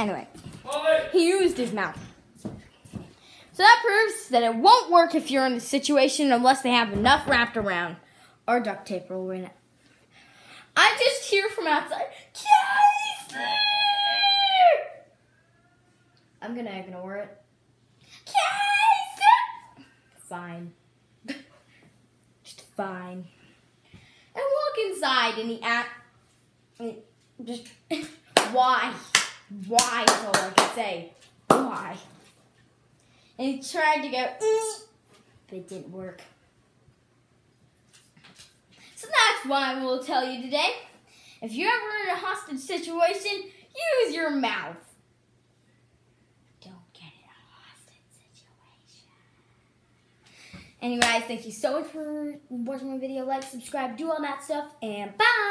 Anyway, he used his mouth. So that proves that it won't work if you're in a situation unless they have enough wrapped around or duct tape rolled in it. I just hear from outside, Casey! I'm gonna ignore it. Casey! Fine. just fine. And walk inside and he act just why? Why is all I can say. Why? And he tried to go, "Mm," but it didn't work. So that's why I will tell you today. If you're ever in a hostage situation, use your mouth. Don't get in a hostage situation. Anyway, guys, thank you so much for watching my video. Like, subscribe, do all that stuff, and bye!